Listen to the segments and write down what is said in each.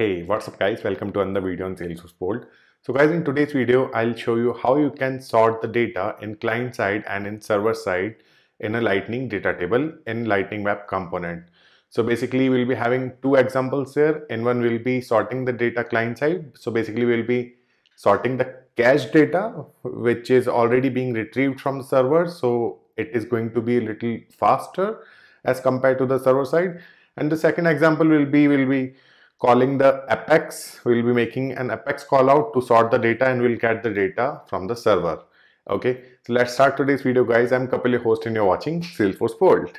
Hey, what's up guys? Welcome to another video on Salesforce Bolt. So guys, in today's video, I'll show you how you can sort the data in client side and in server side in a Lightning data table in Lightning Web component. So basically we'll be having two examples here. In one we'll be sorting the data client side. So basically we'll be sorting the cached data which is already being retrieved from the server. So it is going to be a little faster as compared to the server side. And the second example will be will be calling the apex. We'll be making an apex call out to sort the data and we'll get the data from the server. Okay? So let's start today's video guys. I'm kapil your host and you're watching salesforce bolt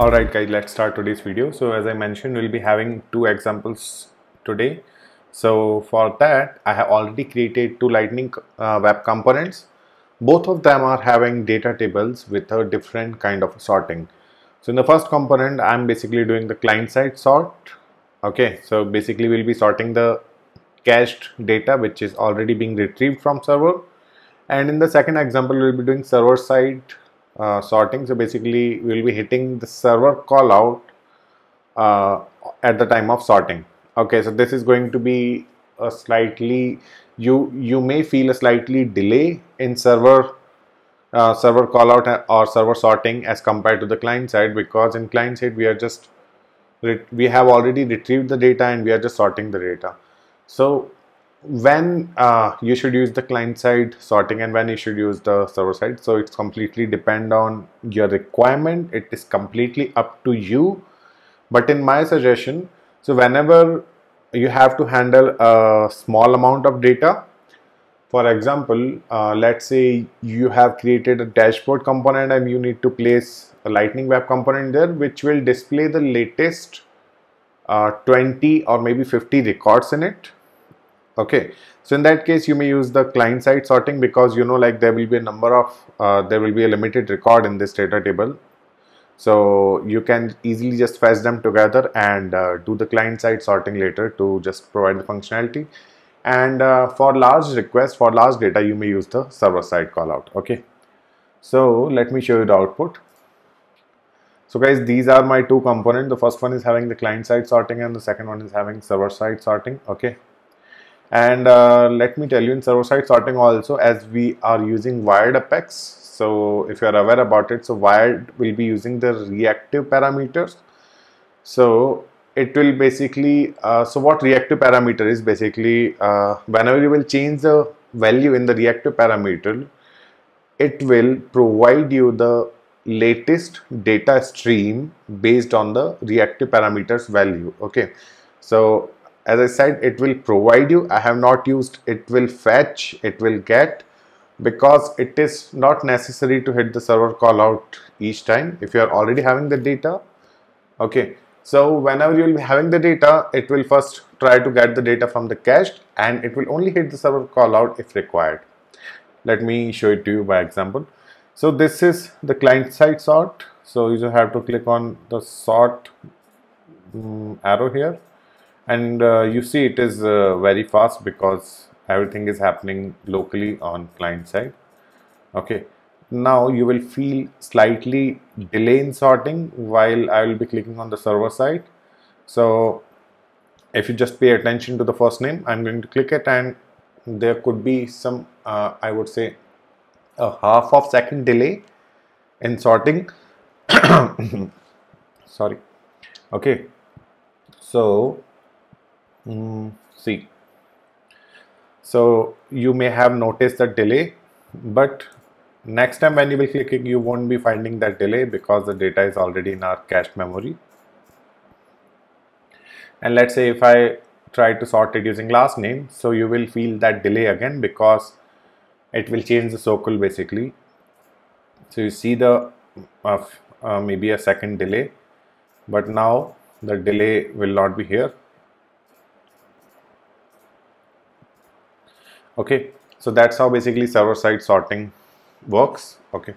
Alright guys, let's start today's video. So as I mentioned, we'll be having two examples today. So for that, I have already created two Lightning uh, web components. Both of them are having data tables with a different kind of sorting. So in the first component, I'm basically doing the client side sort. Okay, so basically we'll be sorting the cached data which is already being retrieved from server. And in the second example, we'll be doing server side uh, sorting. So basically we'll be hitting the server call out uh, at the time of sorting okay so this is going to be a slightly you you may feel a slightly delay in server uh, server callout or server sorting as compared to the client side because in client side we are just we have already retrieved the data and we are just sorting the data. So when uh, you should use the client side sorting and when you should use the server side. So it's completely depend on your requirement. It is completely up to you. But in my suggestion so whenever you have to handle a small amount of data, for example, uh, let's say you have created a dashboard component and you need to place a lightning web component there which will display the latest uh, 20 or maybe 50 records in it. Okay. So in that case you may use the client side sorting because you know like there will be a number of uh, there will be a limited record in this data table so you can easily just fetch them together and uh, do the client side sorting later to just provide the functionality. And uh, for large requests for large data you may use the server side callout okay? So let me show you the output. So guys these are my two components. The first one is having the client side sorting and the second one is having server side sorting okay? And uh, let me tell you in server side sorting also as we are using wired apex so if you are aware about it so wired will be using the reactive parameters. So it will basically uh, so what reactive parameter is basically uh, whenever you will change the value in the reactive parameter it will provide you the latest data stream based on the reactive parameters value okay? So as i said it will provide you. I have not used it will fetch it will get because it is not necessary to hit the server call out each time if you are already having the data. Okay so whenever you will be having the data it will first try to get the data from the cache and it will only hit the server call out if required. Let me show it to you by example. So this is the client side sort. So you just have to click on the sort um, arrow here. And uh, you see it is uh, very fast because everything is happening locally on client side. Okay. Now you will feel slightly delay in sorting while I will be clicking on the server side. So if you just pay attention to the first name I'm going to click it and there could be some uh, I would say a half of second delay in sorting. Sorry. Okay. So mm, see so you may have noticed the delay, but next time when you will click it, you won't be finding that delay because the data is already in our cache memory. And let's say if I try to sort it using last name, so you will feel that delay again because it will change the SOQL basically. So you see the uh, uh, maybe a second delay, but now the delay will not be here okay so that's how basically server side sorting works okay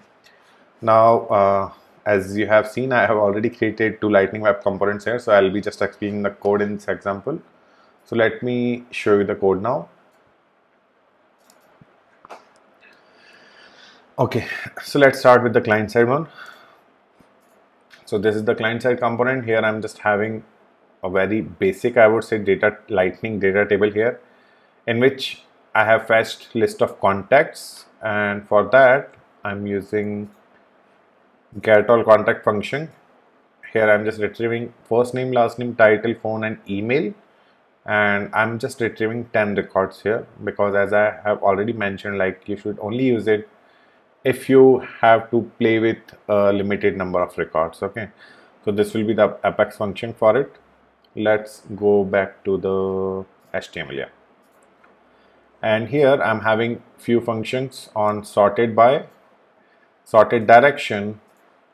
now uh, as you have seen I have already created two lightning web components here so I'll be just explaining the code in this example so let me show you the code now Okay, so let's start with the client side one. So this is the client side component. Here I'm just having a very basic, I would say, data lightning data table here in which I have fetched list of contacts and for that I'm using get all contact function. Here I'm just retrieving first name, last name, title, phone and email. And I'm just retrieving 10 records here because as I have already mentioned like you should only use it if you have to play with a limited number of records okay? So this will be the apex function for it. Let's go back to the html yeah and here i'm having few functions on sorted by sorted direction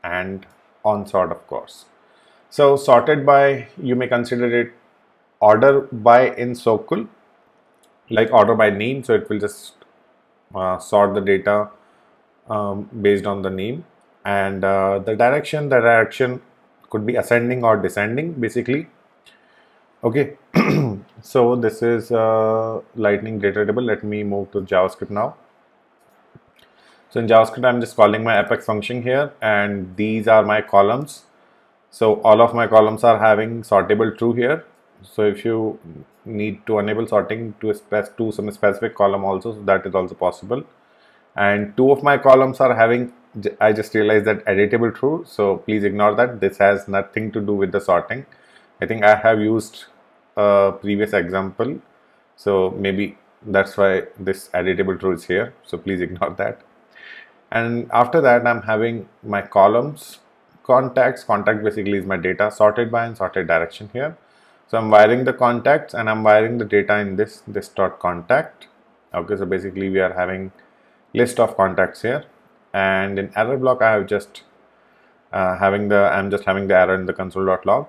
and on sort of course. So sorted by you may consider it order by in SOQL like order by name. So it will just uh, sort the data um, based on the name. And uh, the direction the direction could be ascending or descending basically. Okay so this is uh, lightning data table let me move to javascript now. So in javascript i'm just calling my apex function here and these are my columns. So all of my columns are having sortable true here. So if you need to enable sorting to, to some specific column also so that is also possible. And two of my columns are having I just realized that editable true. So please ignore that. This has nothing to do with the sorting. I think I have used a previous example. So maybe that's why this editable true is here. So please ignore that. And after that I'm having my columns. Contacts. Contact basically is my data sorted by and sorted direction here. So I'm wiring the contacts and I'm wiring the data in this this dot contact. Okay so basically we are having list of contacts here. And in error block I have just uh, having the I'm just having the error in the console.log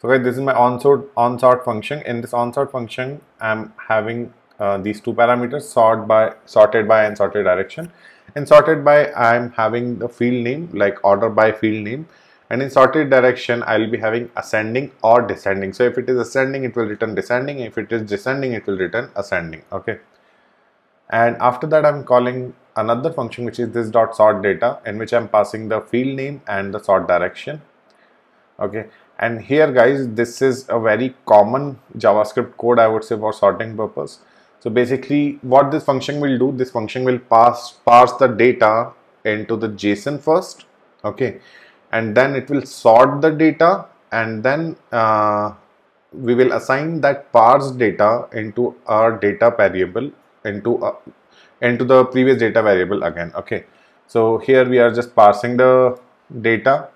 so guys this is my onsort onsort function. In this onsort function I'm having uh, these two parameters sort by sorted by and sorted direction. In sorted by I'm having the field name like order by field name. And in sorted direction I will be having ascending or descending. So if it is ascending it will return descending. If it is descending it will return ascending okay? And after that I'm calling another function which is this dot sort data in which I'm passing the field name and the sort direction okay and here guys this is a very common JavaScript code I would say for sorting purpose. So basically what this function will do this function will pass parse the data into the JSON first okay? And then it will sort the data and then uh, we will assign that parsed data into our data variable into uh, into the previous data variable again okay? So here we are just parsing the data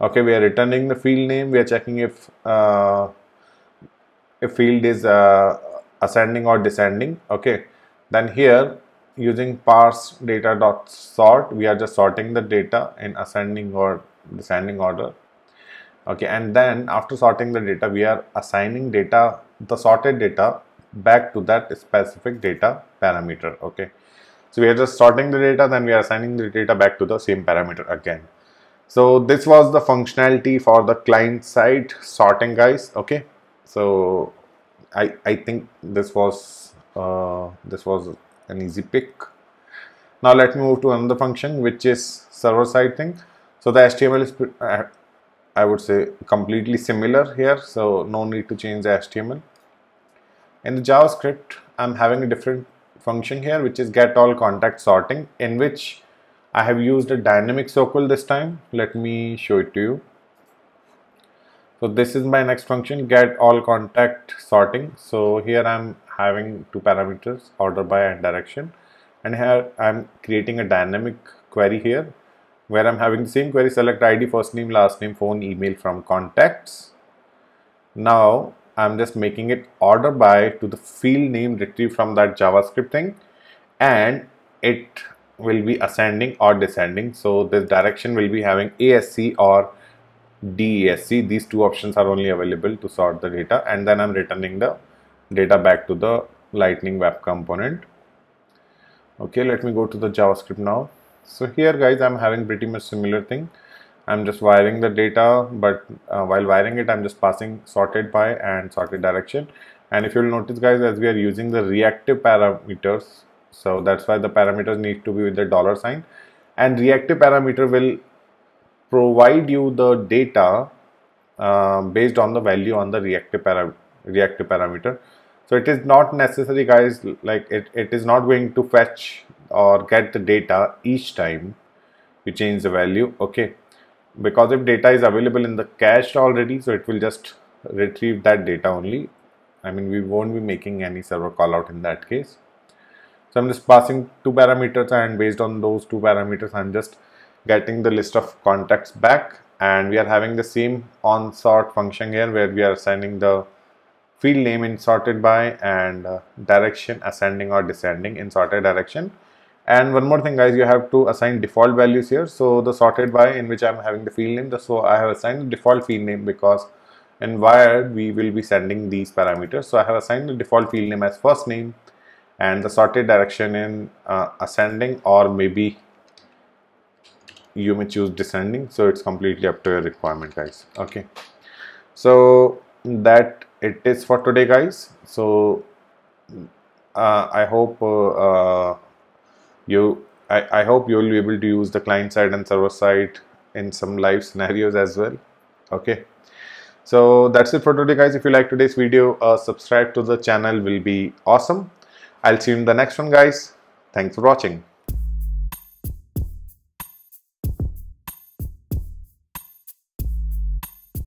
okay we are returning the field name. We are checking if uh, if field is uh, ascending or descending. Okay then here using parse data dot sort we are just sorting the data in ascending or descending order. Okay and then after sorting the data we are assigning data the sorted data back to that specific data parameter. Okay so we are just sorting the data then we are assigning the data back to the same parameter again so this was the functionality for the client side sorting guys okay? So i i think this was uh, this was an easy pick. Now let me move to another function which is server side thing. So the html is i would say completely similar here so no need to change the html in the JavaScript, I'm having a different function here, which is get all contact sorting, in which I have used a dynamic SOQL this time. Let me show it to you. So this is my next function, get all contact sorting. So here I'm having two parameters, order by and direction. And here I'm creating a dynamic query here where I'm having the same query select ID, first name, last name, phone, email from contacts. Now I'm just making it order by to the field name retrieved from that JavaScript thing and it will be ascending or descending. So this direction will be having ASC or DESC. These two options are only available to sort the data and then I'm returning the data back to the lightning web component. Okay, let me go to the JavaScript now. So here guys, I'm having pretty much similar thing. I'm just wiring the data but uh, while wiring it I'm just passing sorted by and sorted direction and if you'll notice guys as we are using the reactive parameters so that's why the parameters need to be with the dollar sign. And reactive parameter will provide you the data uh, based on the value on the reactive, para reactive parameter. So it is not necessary guys like it, it is not going to fetch or get the data each time you change the value okay? Because if data is available in the cache already so it will just retrieve that data only. I mean we won't be making any server call out in that case so I'm just passing two parameters and based on those two parameters I'm just getting the list of contacts back. And we are having the same on sort function here where we are assigning the field name in sorted by and uh, direction ascending or descending in sorted direction. And one more thing guys you have to assign default values here. So the sorted by in which i'm having the field name so i have assigned the default field name because in wired we will be sending these parameters. So i have assigned the default field name as first name and the sorted direction in uh, ascending or maybe you may choose descending. So it's completely up to your requirement guys. Okay. So that it is for today guys. So uh, i hope uh, uh, you I, I hope you will be able to use the client side and server side in some live scenarios as well. Okay. So that's it for today guys. If you like today's video uh, subscribe to the channel. Will be awesome i'll see you in the next one guys. Thanks for watching